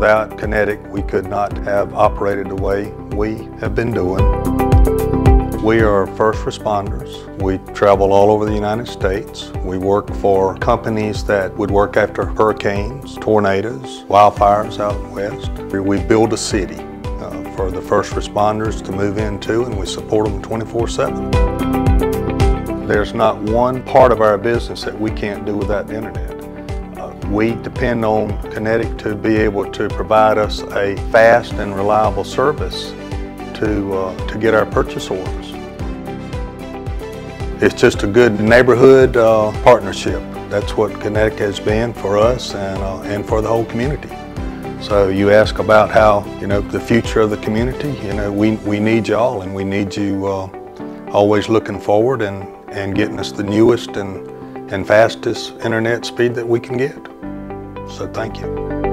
without Kinetic, we could not have operated the way we have been doing. We are first responders. We travel all over the United States. We work for companies that would work after hurricanes, tornadoes, wildfires out west. We build a city uh, for the first responders to move into and we support them 24-7. There's not one part of our business that we can't do without the internet. We depend on Kinetic to be able to provide us a fast and reliable service to, uh, to get our purchase orders. It's just a good neighborhood uh, partnership. That's what Kinetic has been for us and, uh, and for the whole community. So you ask about how, you know, the future of the community, you know, we, we need y'all and we need you uh, always looking forward and, and getting us the newest and, and fastest internet speed that we can get. So thank you.